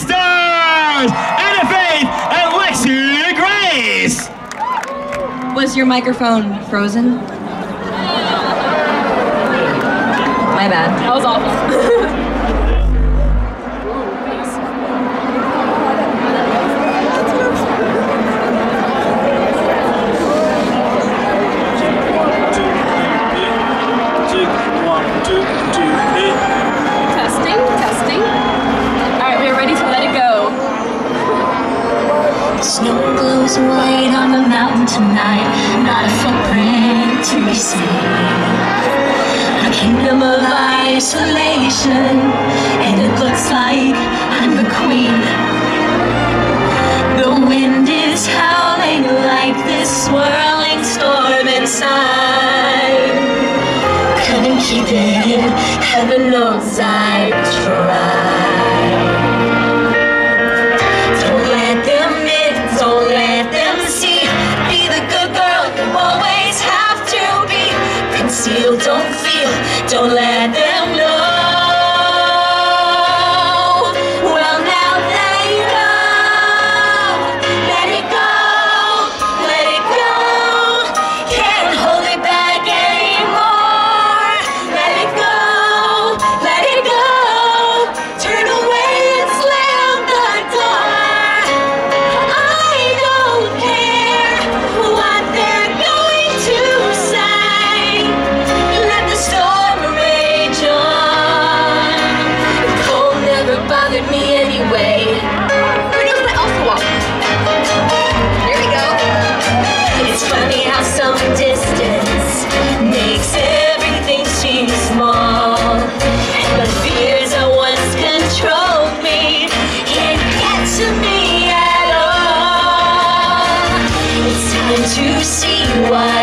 stars, Anna Faith and Lexie Grace. Was your microphone frozen? My bad. That was awful. White on the mountain tonight, not a footprint to be seen. A kingdom of isolation, and it looks like I'm the queen. The wind is howling like this swirling storm inside. Couldn't keep it heaven knows I don't feel, don't let them bothered me anyway. Who knows what else to walk? There we go. It's funny how some distance makes everything seem small. The fears that once controlled me can't get to me at all. It's time to see why